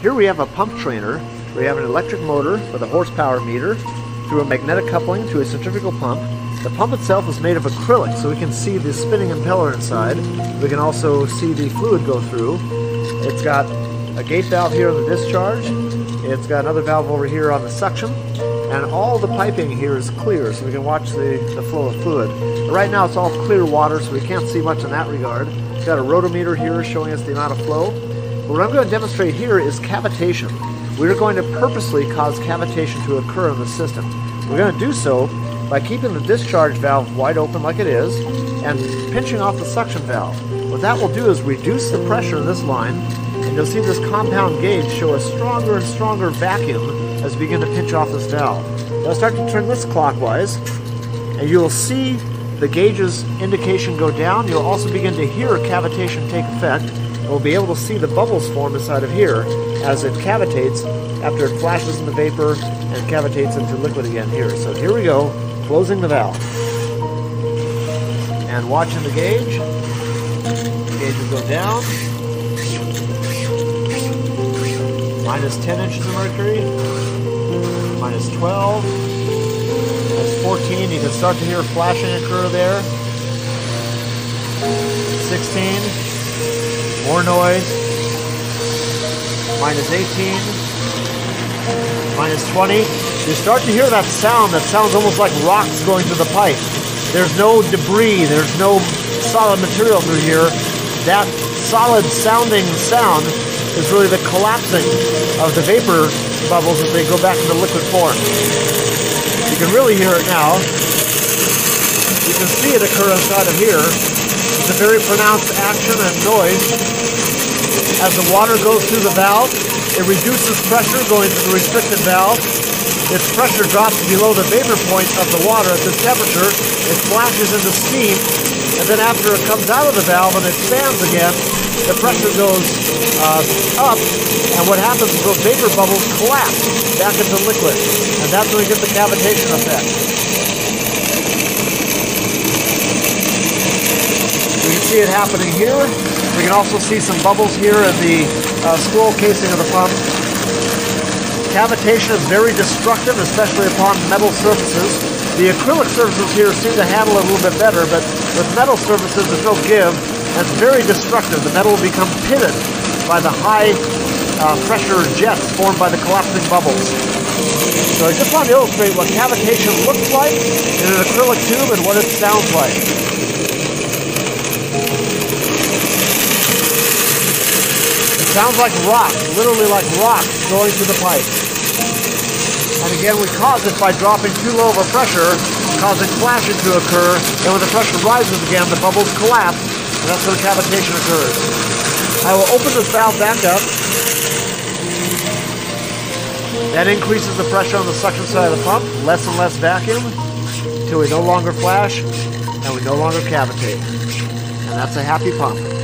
Here we have a pump trainer. We have an electric motor with a horsepower meter through a magnetic coupling to a centrifugal pump. The pump itself is made of acrylic, so we can see the spinning impeller inside. We can also see the fluid go through. It's got a gate valve here on the discharge. It's got another valve over here on the suction. And all the piping here is clear, so we can watch the, the flow of fluid. Right now it's all clear water, so we can't see much in that regard. It's got a rotometer here showing us the amount of flow. What I'm going to demonstrate here is cavitation. We're going to purposely cause cavitation to occur in the system. We're going to do so by keeping the discharge valve wide open like it is and pinching off the suction valve. What that will do is reduce the pressure in this line and you'll see this compound gauge show a stronger and stronger vacuum as we begin to pinch off this valve. Now start to turn this clockwise and you'll see the gauge's indication go down. You'll also begin to hear cavitation take effect. We'll be able to see the bubbles form inside of here as it cavitates after it flashes in the vapor and cavitates into liquid again here. So here we go, closing the valve. And watching the gauge. The gauge will go down. Minus 10 inches of mercury. Minus 12. 14. You can start to hear flashing occur there. 16. More noise. Minus 18. Minus 20. You start to hear that sound that sounds almost like rocks going through the pipe. There's no debris, there's no solid material through here. That solid sounding sound is really the collapsing of the vapor bubbles as they go back into liquid form. You can really hear it now. You can see it occur inside of here. It's a very pronounced action and noise. As the water goes through the valve, it reduces pressure going through the restricted valve. Its pressure drops below the vapor point of the water at this temperature. It flashes into steam, and then after it comes out of the valve and expands again, the pressure goes uh, up, and what happens is those vapor bubbles collapse back into liquid, and that's when we get the cavitation effect. We can see it happening here. We can also see some bubbles here in the uh, scroll casing of the pump. Cavitation is very destructive, especially upon metal surfaces. The acrylic surfaces here seem to handle it a little bit better, but with metal surfaces, there's no give, it's very destructive. The metal will become pitted by the high uh, pressure jets formed by the collapsing bubbles. So I just want to illustrate what cavitation looks like in an acrylic tube and what it sounds like. Sounds like rocks, literally like rocks going through the pipe. And again, we cause this by dropping too low of a pressure, causing flashing to occur, and when the pressure rises again, the bubbles collapse, and that's when cavitation occurs. I will open this valve back up. That increases the pressure on the suction side of the pump, less and less vacuum, until we no longer flash and we no longer cavitate. And that's a happy pump.